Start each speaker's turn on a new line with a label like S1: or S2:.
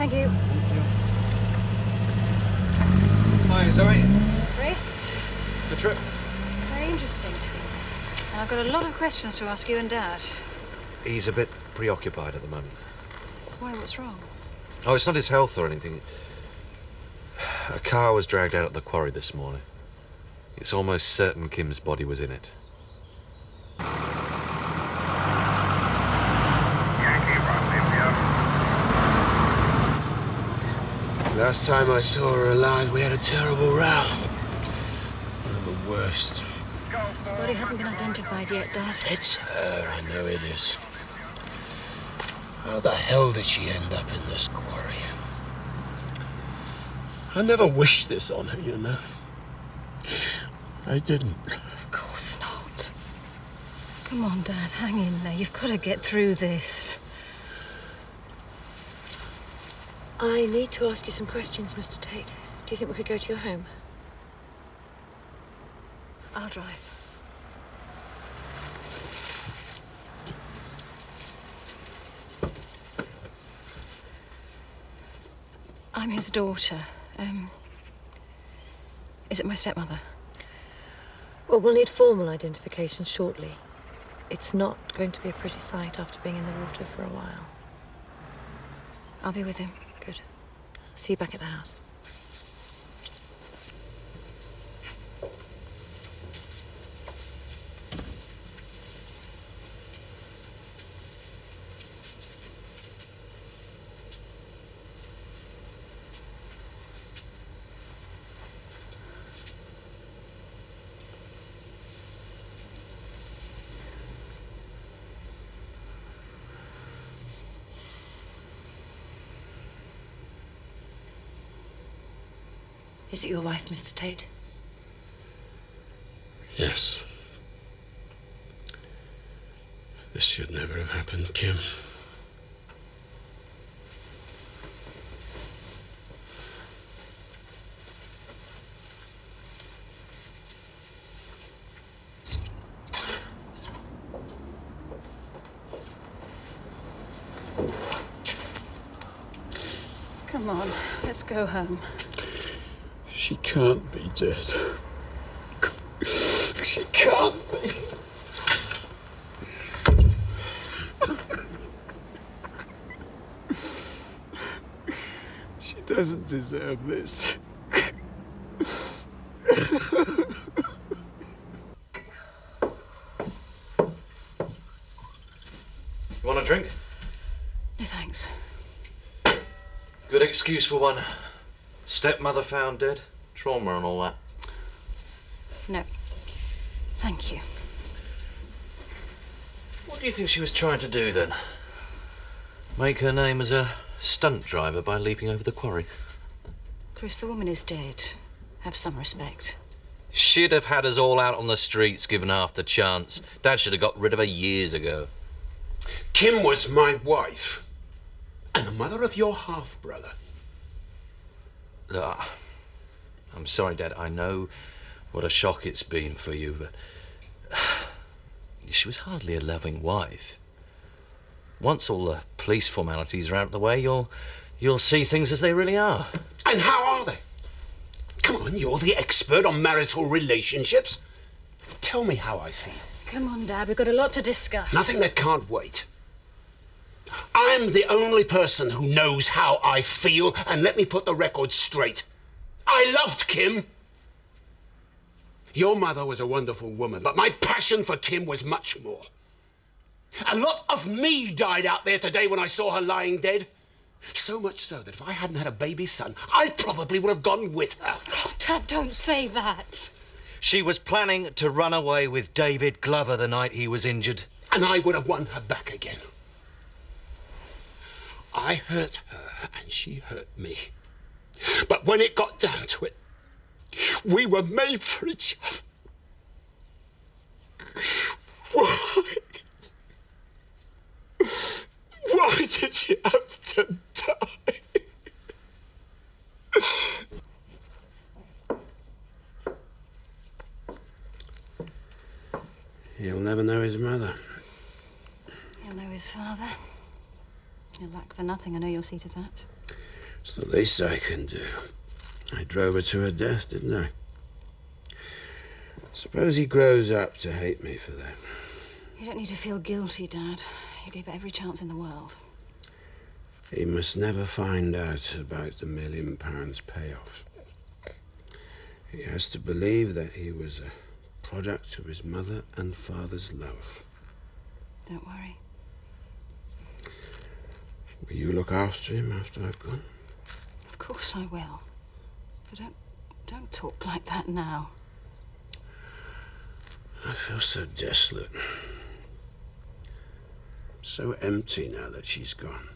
S1: Thank you.
S2: Hi, Zoe.
S1: Chris,
S2: The trip.
S1: very interesting. I've got a lot of questions to ask you and Dad.
S3: He's a bit preoccupied at the moment.
S1: Why, what's wrong?
S3: Oh, it's not his health or anything. A car was dragged out of the quarry this morning. It's almost certain Kim's body was in it.
S4: Last time I saw her alive, we had a terrible row. One of the worst.
S1: The body hasn't been identified yet, Dad.
S4: It's her, I know it is. How the hell did she end up in this quarry? I never wished this on her, you know. I didn't.
S1: Of course not. Come on, Dad, hang in there. You've got to get through this.
S5: I need to ask you some questions, Mr. Tate. Do you think we could go to your home?
S1: I'll drive. I'm his daughter. Um, is it my stepmother?
S5: Well, we'll need formal identification shortly. It's not going to be a pretty sight after being in the water for a while.
S1: I'll be with him.
S5: See you back at the house. Is it your wife, Mr. Tate?
S4: Yes. This should never have happened, Kim.
S1: Come on, let's go home.
S4: She can't be dead. She can't be. She doesn't deserve this.
S3: You want a drink?
S1: No thanks.
S3: Good excuse for one. Stepmother found dead, trauma and all that.
S1: No. Thank you.
S3: What do you think she was trying to do then? Make her name as a stunt driver by leaping over the quarry?
S1: Chris, the woman is dead. Have some respect.
S3: She'd have had us all out on the streets given half the chance. Dad should have got rid of her years ago.
S4: Kim was my wife. And the mother of your half brother.
S3: Look, I- I'm sorry, Dad. I know what a shock it's been for you, but she was hardly a loving wife. Once all the police formalities are out of the way, you'll you'll see things as they really are.
S4: And how are they? Come on, you're the expert on marital relationships. Tell me how I feel.
S1: Come on, Dad, we've got a lot to discuss.
S4: Nothing that can't wait. I'm the only person who knows how I feel, and let me put the record straight. I loved Kim. Your mother was a wonderful woman, but my passion for Kim was much more. A lot of me died out there today when I saw her lying dead. So much so that if I hadn't had a baby son, I probably would have gone with her.
S1: Oh, Dad, don't say that.
S3: She was planning to run away with David Glover the night he was injured.
S4: and I would have won her back again. I hurt her and she hurt me. But when it got down to it, we were made for each other. Why? Why did she have to die? He'll never know his mother.
S1: He'll know his father. He'll lack for nothing. I know you'll see to that.
S4: It's the least I can do. I drove her to her death, didn't I? Suppose he grows up to hate me for that.
S1: You don't need to feel guilty, Dad. You gave her every chance in the world.
S4: He must never find out about the million pounds payoff. He has to believe that he was a product of his mother and father's love.
S1: Don't worry.
S4: Will you look after him after I've gone?
S1: Of course I will. But don't, don't talk like that now.
S4: I feel so desolate. So empty now that she's gone.